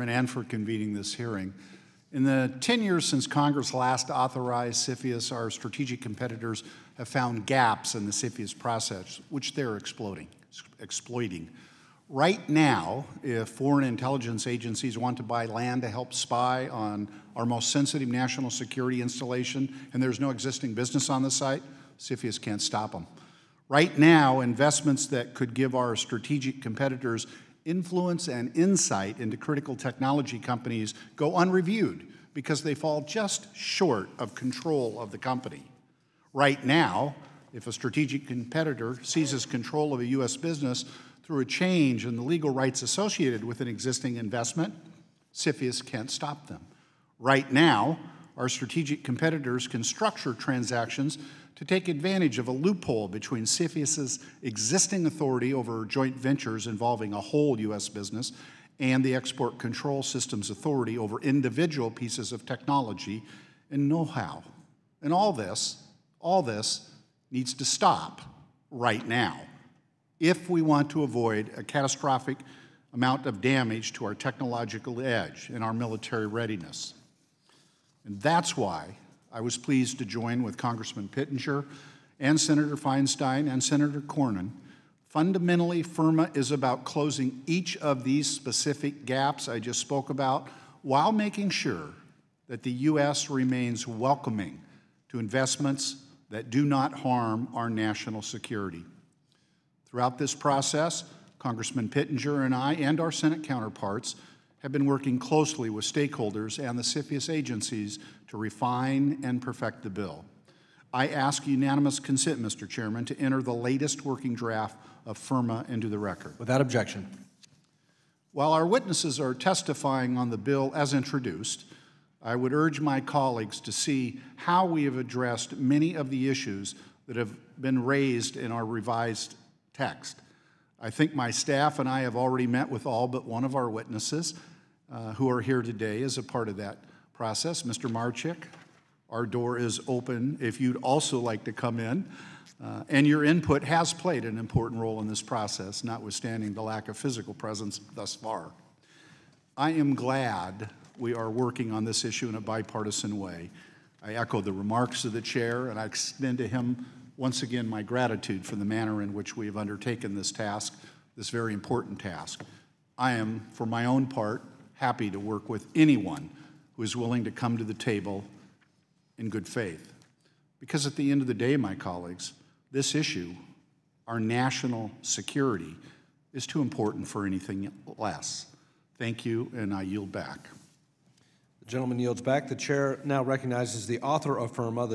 and for convening this hearing. In the 10 years since Congress last authorized CFIUS, our strategic competitors have found gaps in the CFIUS process, which they're exploding, exploiting. Right now, if foreign intelligence agencies want to buy land to help spy on our most sensitive national security installation and there's no existing business on the site, CFIUS can't stop them. Right now, investments that could give our strategic competitors influence and insight into critical technology companies go unreviewed because they fall just short of control of the company. Right now, if a strategic competitor seizes control of a U.S. business through a change in the legal rights associated with an existing investment, CFIUS can't stop them. Right now, our strategic competitors can structure transactions to take advantage of a loophole between CFIUS's existing authority over joint ventures involving a whole U.S. business and the Export Control Systems Authority over individual pieces of technology and know-how. And all this, all this needs to stop right now if we want to avoid a catastrophic amount of damage to our technological edge and our military readiness. And that's why I was pleased to join with Congressman Pittenger and Senator Feinstein and Senator Cornyn. Fundamentally, FIRRMA is about closing each of these specific gaps I just spoke about while making sure that the U.S. remains welcoming to investments that do not harm our national security. Throughout this process, Congressman Pittenger and I and our Senate counterparts have been working closely with stakeholders and the CFIUS agencies to refine and perfect the bill. I ask unanimous consent, Mr. Chairman, to enter the latest working draft of FIRRMA into the record. Without objection. While our witnesses are testifying on the bill as introduced, I would urge my colleagues to see how we have addressed many of the issues that have been raised in our revised text. I think my staff and I have already met with all but one of our witnesses uh, who are here today as a part of that process. Mr. Marchick, our door is open if you'd also like to come in. Uh, and your input has played an important role in this process, notwithstanding the lack of physical presence thus far. I am glad we are working on this issue in a bipartisan way. I echo the remarks of the chair, and I extend to him once again my gratitude for the manner in which we have undertaken this task, this very important task. I am, for my own part, happy to work with anyone who is willing to come to the table in good faith. Because at the end of the day, my colleagues, this issue, our national security, is too important for anything less. Thank you, and I yield back. The gentleman yields back. The chair now recognizes the author of FIRRMA.